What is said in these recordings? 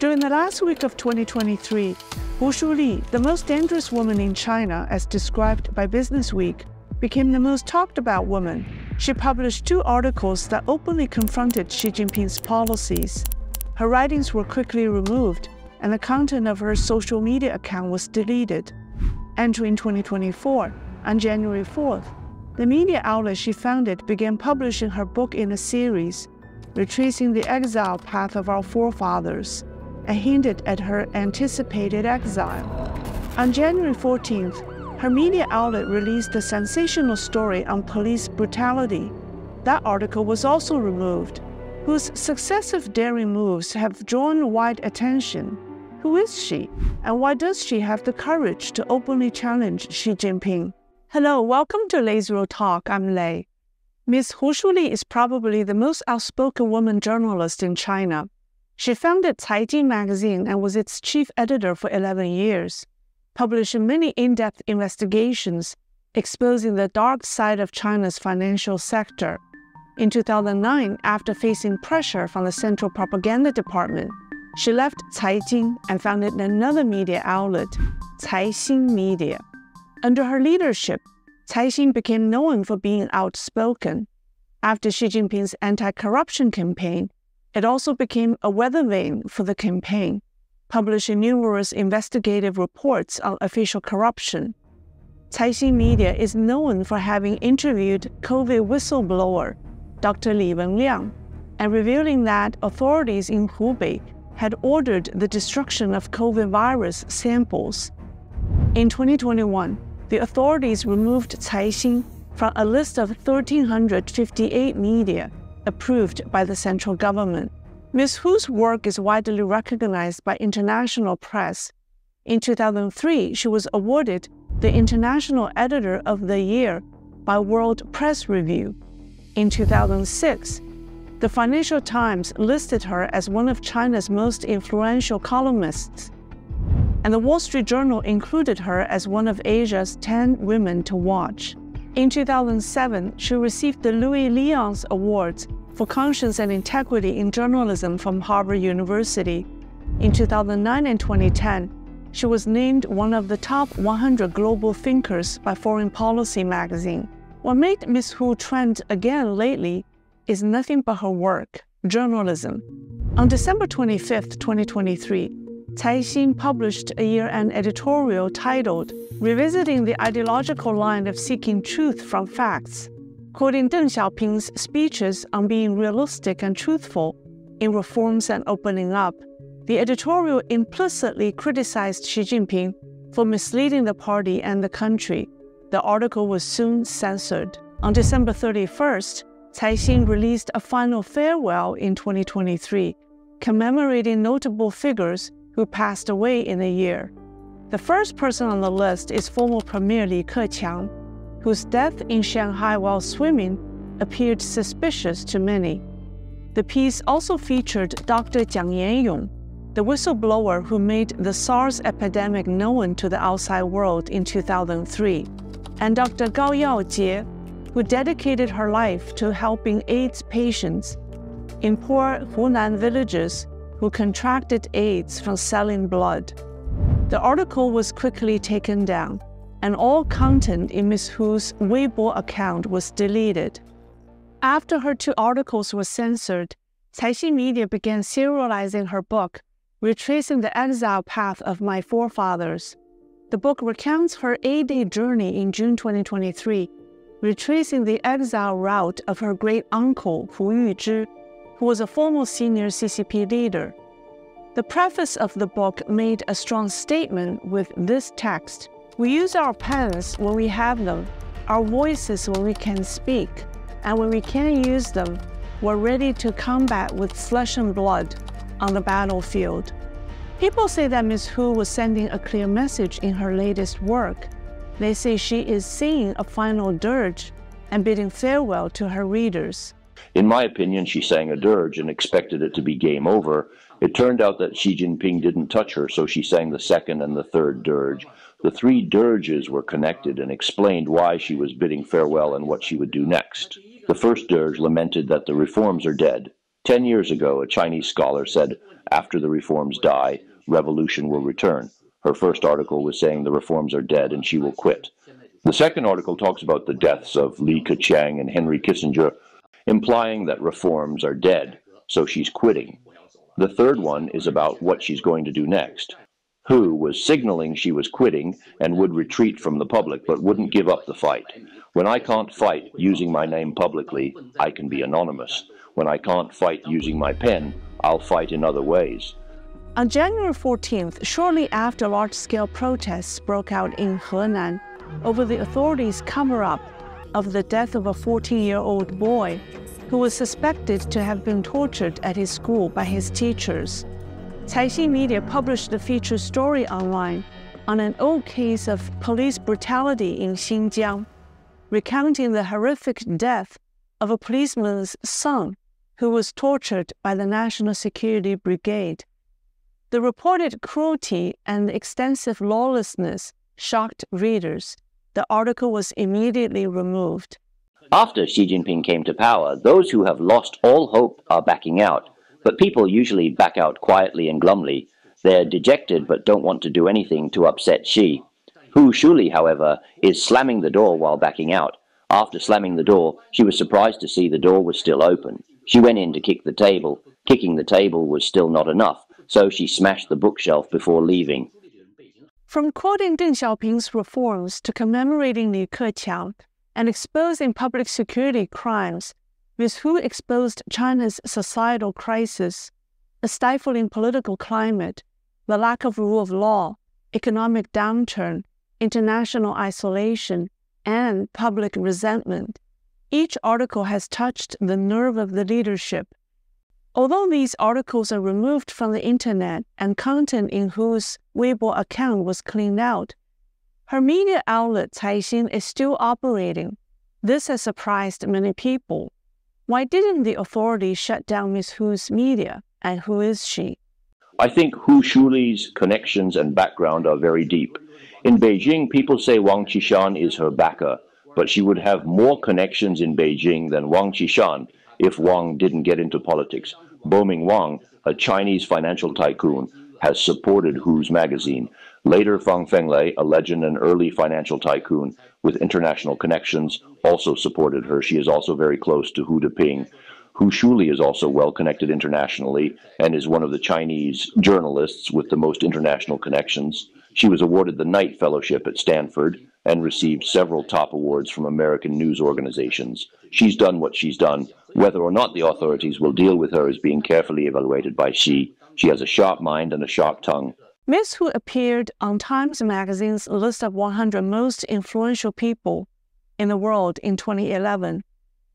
During the last week of 2023, Hu Shuli, the most dangerous woman in China as described by Business Week, became the most talked about woman. She published two articles that openly confronted Xi Jinping's policies. Her writings were quickly removed, and the content of her social media account was deleted. Entering 2024, on January 4th, the media outlet she founded began publishing her book in a series, retracing the exile path of our forefathers and hinted at her anticipated exile. On January 14th, her media outlet released a sensational story on police brutality. That article was also removed, whose successive daring moves have drawn wide attention. Who is she, and why does she have the courage to openly challenge Xi Jinping? Hello, welcome to Lei's Real Talk. I'm Lei. Ms. Hu Shuli is probably the most outspoken woman journalist in China. She founded Caijing magazine and was its chief editor for 11 years, publishing many in depth investigations exposing the dark side of China's financial sector. In 2009, after facing pressure from the Central Propaganda Department, she left Caijing and founded another media outlet, Caixin Media. Under her leadership, Caixin became known for being outspoken. After Xi Jinping's anti corruption campaign, it also became a weather vane for the campaign, publishing numerous investigative reports on official corruption. Caixin Media is known for having interviewed COVID whistleblower Dr. Li Wenliang and revealing that authorities in Hubei had ordered the destruction of COVID virus samples. In 2021, the authorities removed Caixin from a list of 1,358 media approved by the central government. Ms. Hu's work is widely recognized by international press. In 2003, she was awarded the International Editor of the Year by World Press Review. In 2006, the Financial Times listed her as one of China's most influential columnists, and the Wall Street Journal included her as one of Asia's 10 women to watch. In 2007, she received the Louis Lyons Awards for Conscience and Integrity in Journalism from Harvard University. In 2009 and 2010, she was named one of the top 100 global thinkers by Foreign Policy magazine. What made Ms. Hu trend again lately is nothing but her work, journalism. On December 25, 2023, Caixin published a year-end editorial titled Revisiting the Ideological Line of Seeking Truth from Facts, quoting Deng Xiaoping's speeches on being realistic and truthful in reforms and opening up. The editorial implicitly criticized Xi Jinping for misleading the party and the country. The article was soon censored. On December 31st, Caixin released a final farewell in 2023, commemorating notable figures who passed away in the year. The first person on the list is former Premier Li Keqiang, whose death in Shanghai while swimming appeared suspicious to many. The piece also featured Dr. Jiang Yanyong, the whistleblower who made the SARS epidemic known to the outside world in 2003, and Dr. Gao Yaojie, who dedicated her life to helping AIDS patients in poor Hunan villages who contracted AIDS from selling blood. The article was quickly taken down, and all content in Ms. Hu's Weibo account was deleted. After her two articles were censored, Caixin Media began serializing her book, retracing the exile path of my forefathers. The book recounts her eight-day journey in June 2023, retracing the exile route of her great uncle Hu Yuzhi, who was a former senior CCP leader. The preface of the book made a strong statement with this text We use our pens when we have them, our voices when we can speak, and when we can't use them, we're ready to combat with flesh and blood on the battlefield. People say that Ms. Hu was sending a clear message in her latest work. They say she is singing a final dirge and bidding farewell to her readers. In my opinion, she sang a dirge and expected it to be game over. It turned out that Xi Jinping didn't touch her, so she sang the second and the third dirge. The three dirges were connected and explained why she was bidding farewell and what she would do next. The first dirge lamented that the reforms are dead. Ten years ago, a Chinese scholar said, after the reforms die, revolution will return. Her first article was saying the reforms are dead and she will quit. The second article talks about the deaths of Li Keqiang and Henry Kissinger, implying that reforms are dead, so she's quitting. The third one is about what she's going to do next. Hu was signaling she was quitting and would retreat from the public, but wouldn't give up the fight. When I can't fight using my name publicly, I can be anonymous. When I can't fight using my pen, I'll fight in other ways. On January 14th, shortly after large scale protests broke out in Henan over the authorities' cover up of the death of a 14 year old boy who was suspected to have been tortured at his school by his teachers. Caixin Media published a feature story online on an old case of police brutality in Xinjiang, recounting the horrific death of a policeman's son who was tortured by the National Security Brigade. The reported cruelty and extensive lawlessness shocked readers. The article was immediately removed. After Xi Jinping came to power, those who have lost all hope are backing out. But people usually back out quietly and glumly. They're dejected but don't want to do anything to upset Xi. Hu Shuli, however, is slamming the door while backing out. After slamming the door, she was surprised to see the door was still open. She went in to kick the table. Kicking the table was still not enough, so she smashed the bookshelf before leaving. From quoting Deng Xiaoping's reforms to commemorating Li Keqiang, and exposing public security crimes, Ms. Hu exposed China's societal crisis, a stifling political climate, the lack of rule of law, economic downturn, international isolation, and public resentment. Each article has touched the nerve of the leadership. Although these articles are removed from the internet and content in Hu's Weibo account was cleaned out, her media outlet Caixin is still operating. This has surprised many people. Why didn't the authorities shut down Ms. Hu's media? And who is she? I think Hu Shuli's connections and background are very deep. In Beijing, people say Wang Qishan is her backer, but she would have more connections in Beijing than Wang Qishan if Wang didn't get into politics. Boming Wang, a Chinese financial tycoon, has supported Hu's magazine. Later, Fang Fenglei, a legend and early financial tycoon with international connections, also supported her. She is also very close to Hu Deping. Hu Shuli is also well connected internationally and is one of the Chinese journalists with the most international connections. She was awarded the Knight Fellowship at Stanford and received several top awards from American news organizations. She's done what she's done. Whether or not the authorities will deal with her is being carefully evaluated by Xi. She has a sharp mind and a sharp tongue. Ms. Hu appeared on Times Magazine's list of 100 most influential people in the world in 2011,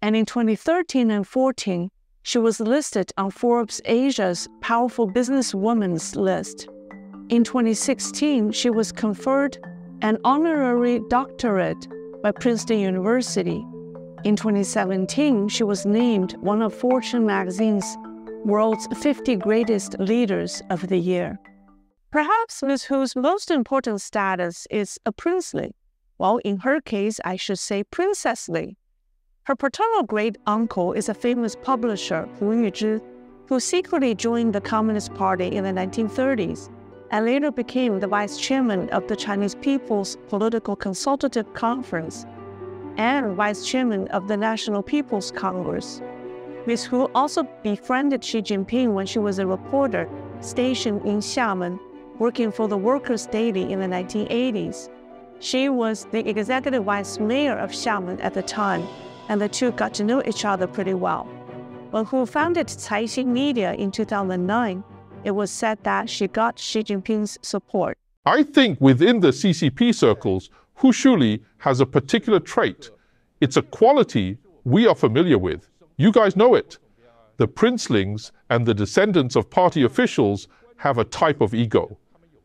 and in 2013 and 14, she was listed on Forbes Asia's Powerful Businesswomen's list. In 2016, she was conferred an honorary doctorate by Princeton University. In 2017, she was named one of Fortune magazine's World's 50 Greatest Leaders of the Year. Perhaps Ms. Hu's most important status is a princely. Well, in her case, I should say princessly. Her paternal great uncle is a famous publisher, Hu Yuzhi, who secretly joined the Communist Party in the 1930s and later became the vice chairman of the Chinese People's Political Consultative Conference and vice chairman of the National People's Congress. Ms. Hu also befriended Xi Jinping when she was a reporter stationed in Xiamen working for the Workers' Daily in the 1980s. She was the executive vice mayor of Xiamen at the time, and the two got to know each other pretty well. When Hu founded Caixin Media in 2009, it was said that she got Xi Jinping's support. I think within the CCP circles, Hu Shuli has a particular trait. It's a quality we are familiar with. You guys know it. The princelings and the descendants of party officials have a type of ego.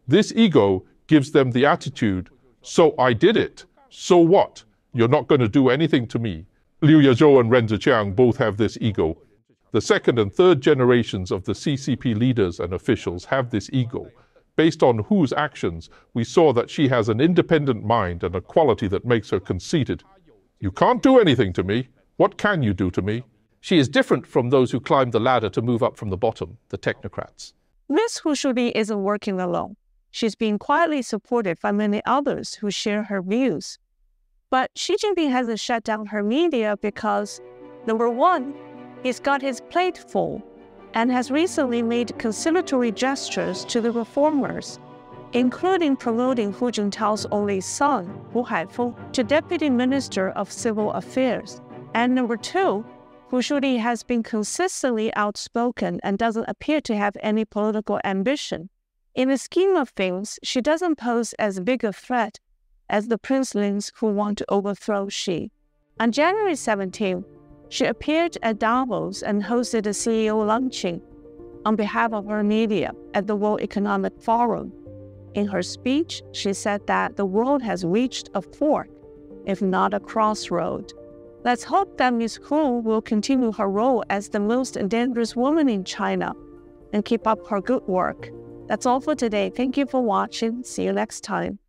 This ego gives them the attitude, so I did it. So what? You're not going to do anything to me. Liu Yazhou and Ren Zhiqiang both have this ego. The second and third generations of the CCP leaders and officials have this ego. Based on whose actions, we saw that she has an independent mind and a quality that makes her conceited. You can't do anything to me. What can you do to me? She is different from those who climb the ladder to move up from the bottom, the technocrats. Ms. Hu Shuli isn't working alone. She's being quietly supported by many others who share her views. But Xi Jinping hasn't shut down her media because, number one, he's got his plate full and has recently made conciliatory gestures to the reformers, including promoting Hu Jintao's only son, Hu Haifeng, to Deputy Minister of Civil Affairs. And number two, Hu Shuli has been consistently outspoken and doesn't appear to have any political ambition. In the scheme of things, she doesn't pose as big a threat as the princelings who want to overthrow Xi. On January 17, she appeared at Davos and hosted a CEO luncheon on behalf of her media at the World Economic Forum. In her speech, she said that the world has reached a fork, if not a crossroad. Let's hope that Ms. Hu will continue her role as the most dangerous woman in China and keep up her good work. That's all for today. Thank you for watching. See you next time.